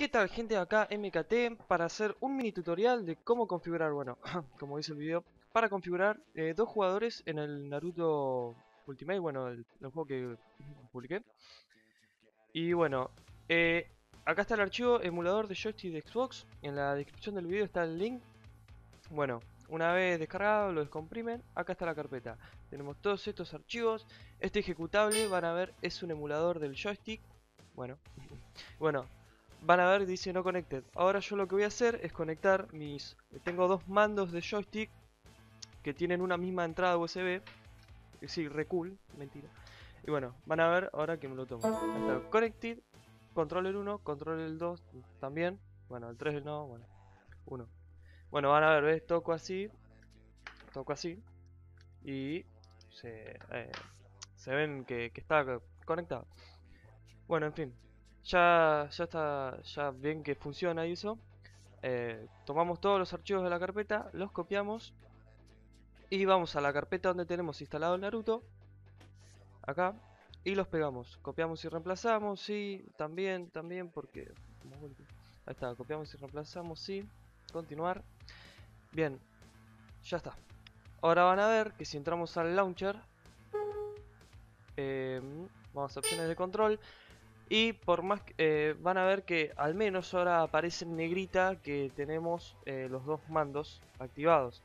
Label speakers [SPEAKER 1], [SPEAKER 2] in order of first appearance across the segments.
[SPEAKER 1] ¿Qué tal gente? Acá MKT para hacer un mini tutorial de cómo configurar, bueno, como dice el video, para configurar eh, dos jugadores en el Naruto Ultimate, bueno, el, juego que publiqué. Y bueno, eh, acá está el archivo emulador de joystick de Xbox, en la descripción del video está el link. Bueno, una vez descargado lo descomprimen, acá está la carpeta. Tenemos todos estos archivos, este ejecutable, van a ver, es un emulador del joystick. Bueno, bueno, van a ver, dice no connected. Ahora yo lo que voy a hacer es conectar mis... Tengo dos mandos de joystick que tienen una misma entrada USB. Sí, re cool, mentira. Y bueno, van a ver ahora que me lo tomo. Está, connected, control el 1, control el 2 también. Bueno, el 3 no, bueno, 1. Bueno, van a ver, ¿ves? Toco así, toco así. Y se, eh, se ven que está conectado. Bueno, en fin, ya, ya está ya bien que funciona eso. Eh, tomamos todos los archivos de la carpeta, los copiamos y vamos a la carpeta donde tenemos instalado el Naruto, acá, y los pegamos. Copiamos y reemplazamos, sí, también, también, porque... Ahí está, copiamos y reemplazamos, sí, continuar. Bien, ya está. Ahora van a ver que si entramos al launcher, eh, vamos a opciones de control, y por más que eh, van a ver que al menos ahora aparece en negrita que tenemos eh, los dos mandos activados.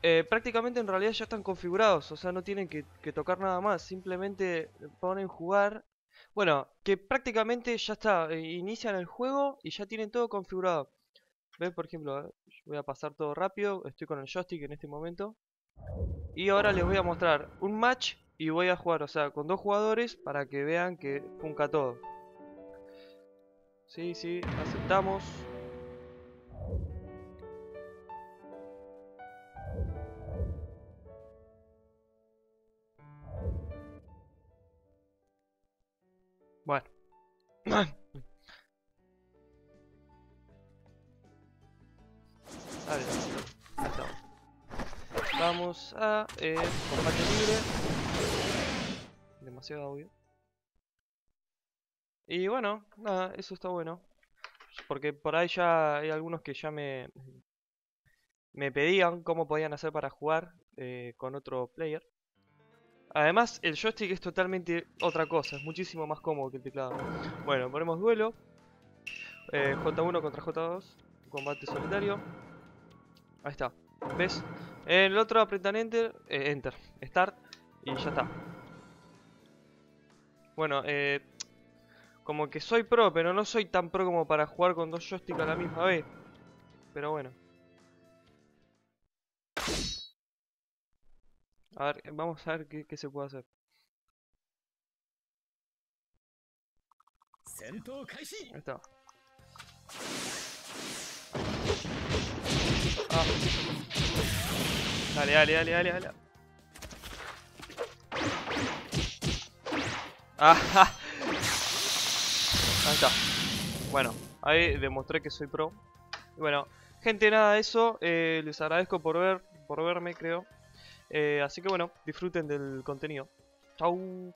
[SPEAKER 1] Eh, prácticamente en realidad ya están configurados, o sea no tienen que, tocar nada más, simplemente ponen jugar. Bueno, que prácticamente ya está, inician el juego y ya tienen todo configurado. ¿Ven? Por ejemplo, voy a pasar todo rápido, estoy con el joystick en este momento. Y ahora les voy a mostrar un match y voy a jugar, o sea, con dos jugadores para que vean que funca todo. Sí, sí, aceptamos. Bueno. Vamos a eh, libre Y bueno, nada, eso está bueno. Porque por ahí ya hay algunos que ya me, me pedían cómo podían hacer para jugar eh, con otro player. Además, el joystick es totalmente otra cosa, es muchísimo más cómodo que el teclado. Bueno, ponemos duelo. Eh, J1 contra J2, combate solitario. Ahí está, ¿ves? En el otro apretan Enter, eh, Enter, Start y ya está. Bueno, eh, como que soy pro, pero no soy tan pro como para jugar con dos joysticks a la misma vez. Pero bueno. A ver, vamos a ver qué, se puede hacer. Ahí está. Ah. Dale, dale, dale, dale, dale. Ahí está. Bueno, ahí demostré que soy pro. Y bueno, gente, nada, eso. Eh, les agradezco por ver, por verme, creo. Eh, así que bueno, disfruten del contenido. Chau.